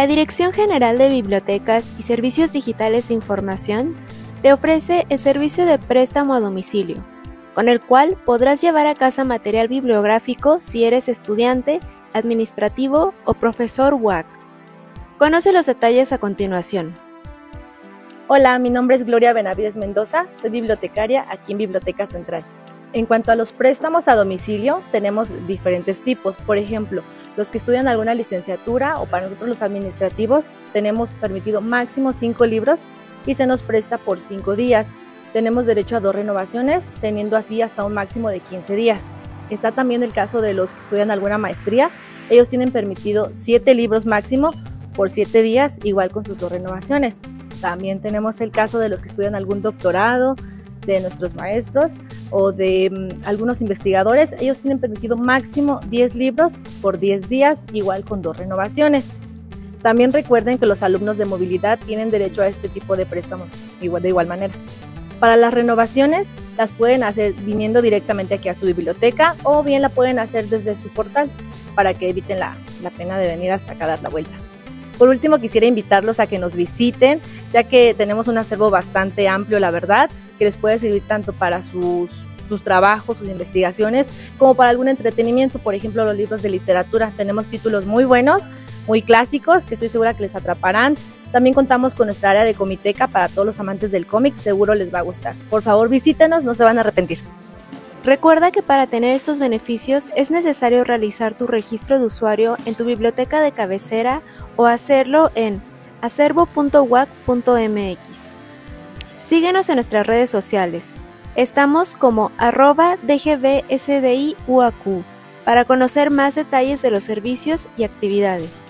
La Dirección General de Bibliotecas y Servicios Digitales de Información te ofrece el servicio de préstamo a domicilio, con el cual podrás llevar a casa material bibliográfico si eres estudiante, administrativo o profesor WAC. Conoce los detalles a continuación. Hola, mi nombre es Gloria Benavides Mendoza, soy bibliotecaria aquí en Biblioteca Central. En cuanto a los préstamos a domicilio, tenemos diferentes tipos. Por ejemplo, los que estudian alguna licenciatura o para nosotros los administrativos, tenemos permitido máximo cinco libros y se nos presta por cinco días. Tenemos derecho a dos renovaciones, teniendo así hasta un máximo de 15 días. Está también el caso de los que estudian alguna maestría. Ellos tienen permitido siete libros máximo por siete días, igual con sus dos renovaciones. También tenemos el caso de los que estudian algún doctorado, de nuestros maestros o de mm, algunos investigadores, ellos tienen permitido máximo 10 libros por 10 días, igual con dos renovaciones. También recuerden que los alumnos de movilidad tienen derecho a este tipo de préstamos igual, de igual manera. Para las renovaciones las pueden hacer viniendo directamente aquí a su biblioteca o bien la pueden hacer desde su portal para que eviten la, la pena de venir hasta acá a dar la vuelta. Por último, quisiera invitarlos a que nos visiten, ya que tenemos un acervo bastante amplio, la verdad que les puede servir tanto para sus, sus trabajos, sus investigaciones, como para algún entretenimiento, por ejemplo los libros de literatura. Tenemos títulos muy buenos, muy clásicos, que estoy segura que les atraparán. También contamos con nuestra área de comiteca para todos los amantes del cómic, seguro les va a gustar. Por favor visítenos, no se van a arrepentir. Recuerda que para tener estos beneficios es necesario realizar tu registro de usuario en tu biblioteca de cabecera o hacerlo en acervo.wac.mx. Síguenos en nuestras redes sociales. Estamos como arroba DGBSDIUAQ para conocer más detalles de los servicios y actividades.